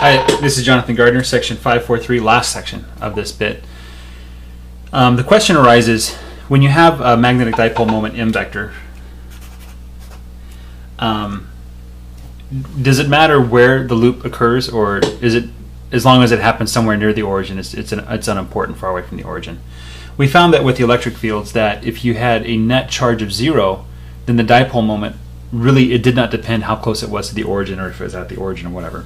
Hi, this is Jonathan Gardner, section 543, last section of this bit. Um, the question arises when you have a magnetic dipole moment m vector, um, does it matter where the loop occurs, or is it as long as it happens somewhere near the origin, it's, it's, an, it's unimportant far away from the origin? We found that with the electric fields that if you had a net charge of zero, then the dipole moment really it did not depend how close it was to the origin or if it was at the origin or whatever.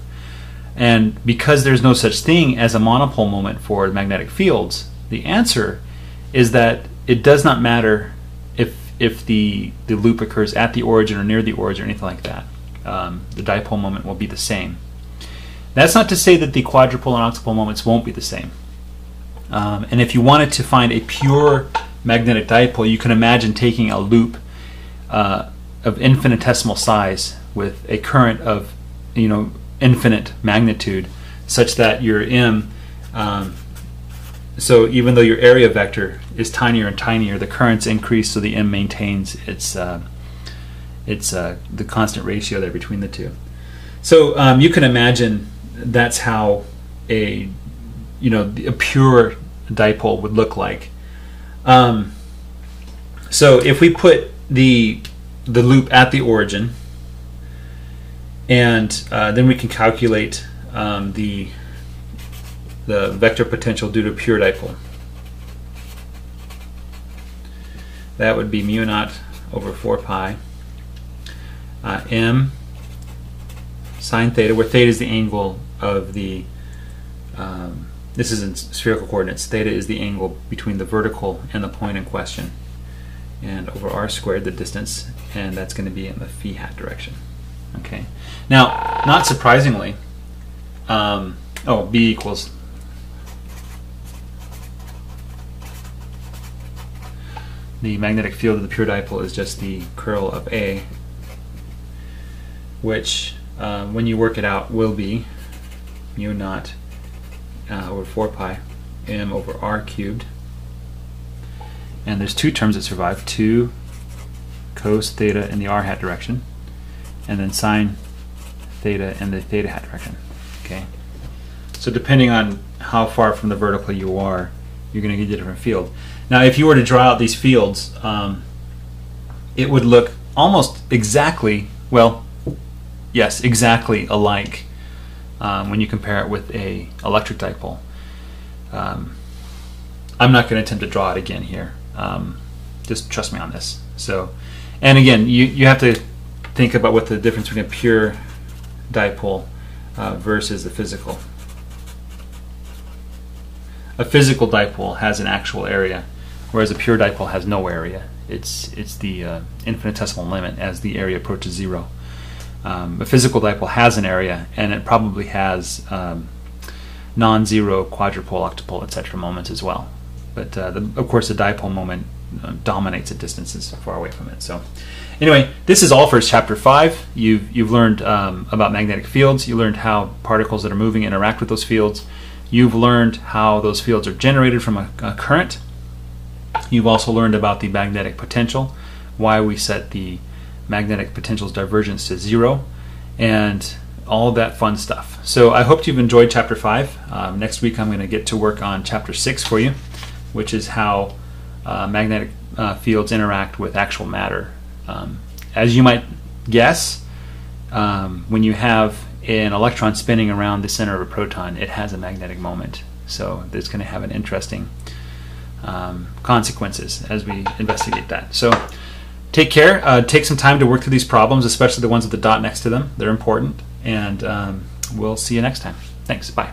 And because there's no such thing as a monopole moment for magnetic fields, the answer is that it does not matter if if the the loop occurs at the origin or near the origin or anything like that. Um, the dipole moment will be the same. That's not to say that the quadrupole and octupole moments won't be the same. Um, and if you wanted to find a pure magnetic dipole, you can imagine taking a loop uh, of infinitesimal size with a current of you know infinite magnitude such that your m um, so even though your area vector is tinier and tinier the currents increase so the m maintains its uh, its uh, the constant ratio there between the two. So um, you can imagine that's how a you know a pure dipole would look like. Um, so if we put the the loop at the origin and uh, then we can calculate um, the the vector potential due to pure dipole. That would be mu naught over 4 pi uh, m sine theta, where theta is the angle of the um, this is in spherical coordinates. Theta is the angle between the vertical and the point in question, and over r squared, the distance, and that's going to be in the phi hat direction. Okay. Now, not surprisingly, um, oh, B equals the magnetic field of the pure dipole is just the curl of A, which, um, when you work it out, will be mu naught uh, over 4 pi m over r cubed. And there's two terms that survive, 2 cos theta in the r hat direction, and then sine theta in the theta hat direction. Okay. So depending on how far from the vertical you are, you're going to get a different field. Now, if you were to draw out these fields, um, it would look almost exactly, well, yes, exactly alike um, when you compare it with a electric dipole. Um, I'm not going to attempt to draw it again here. Um, just trust me on this. So, and again, you, you have to think about what the difference between a pure dipole uh, versus the physical. A physical dipole has an actual area, whereas a pure dipole has no area. It's it's the uh, infinitesimal limit as the area approaches zero. Um, a physical dipole has an area, and it probably has um, non-zero quadrupole, octupole, etc. moments as well. But uh, the, of course, the dipole moment dominates at distances far away from it. So. Anyway, this is all for chapter five. You've you've learned um, about magnetic fields. You learned how particles that are moving interact with those fields. You've learned how those fields are generated from a, a current. You've also learned about the magnetic potential, why we set the magnetic potential's divergence to zero, and all that fun stuff. So I hope you've enjoyed chapter five. Um, next week I'm going to get to work on chapter six for you, which is how uh, magnetic uh, fields interact with actual matter um, as you might guess, um, when you have an electron spinning around the center of a proton, it has a magnetic moment. So it's going to have an interesting um, consequences as we investigate that. So take care. Uh, take some time to work through these problems, especially the ones with the dot next to them. They're important. And um, we'll see you next time. Thanks. Bye.